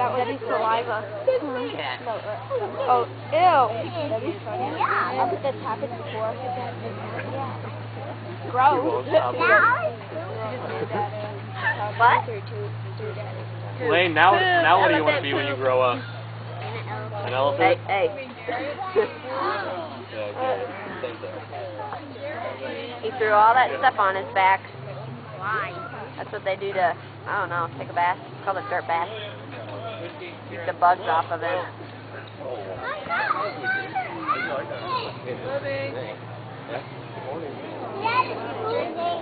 That would be saliva. Oh, ew. That'd be funny. Yeah, that's happened before. Gross. What? Lane, now, now what do you want to be when you grow up? An Hey, elephant? hey. Yeah, okay. Same thing. He threw all that stuff on his back. Why? That's what they do to, I don't know, take a bath. It's called a dirt bath. Keep the bugs off of it.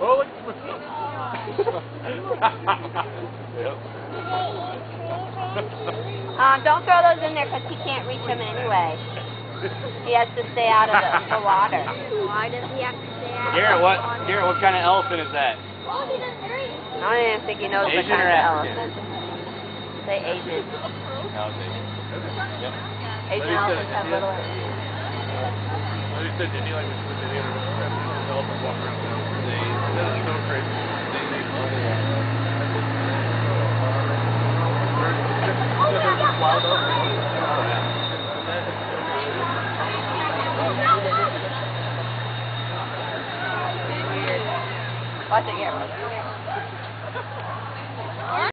Oh, look, look. Um, don't throw those in there because he can't reach them anyway. He has to stay out of the, the water. Why does he have to stay out? Garrett, what, Garrett, what kind of elephant is that? I don't even think he knows Asian what or kind of African? elephant. Say Asian. Oh, okay. Yep. Asian elephants have said, little. What he said, did he like Watch the camera.